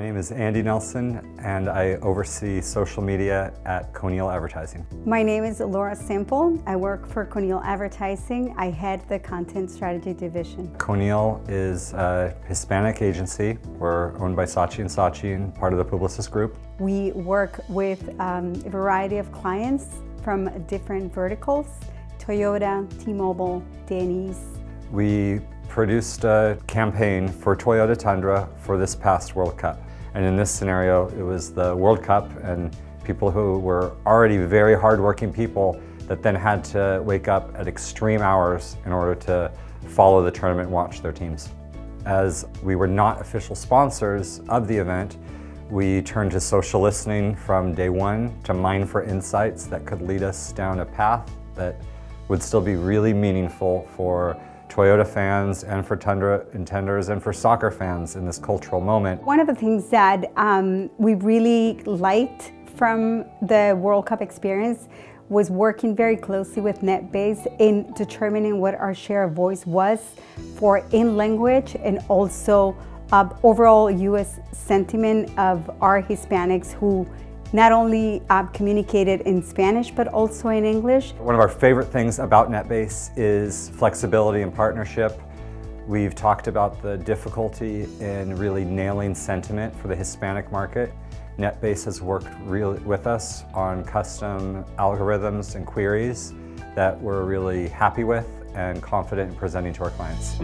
name is Andy Nelson and I oversee social media at Conill Advertising. My name is Laura Semple. I work for Conill Advertising. I head the content strategy division. Conill is a Hispanic agency. We're owned by Saatchi & Saatchi part of the Publicis Group. We work with um, a variety of clients from different verticals, Toyota, T-Mobile, Denny's. We produced a campaign for Toyota Tundra for this past World Cup. And in this scenario, it was the World Cup and people who were already very hardworking people that then had to wake up at extreme hours in order to follow the tournament and watch their teams. As we were not official sponsors of the event, we turned to social listening from day one to mine for insights that could lead us down a path that would still be really meaningful for Toyota fans and for Tundra intenders and for soccer fans in this cultural moment. One of the things that um, we really liked from the World Cup experience was working very closely with NetBase in determining what our share of voice was for in language and also uh, overall US sentiment of our Hispanics who not only uh, communicated in Spanish, but also in English. One of our favorite things about NetBase is flexibility and partnership. We've talked about the difficulty in really nailing sentiment for the Hispanic market. NetBase has worked really with us on custom algorithms and queries that we're really happy with and confident in presenting to our clients.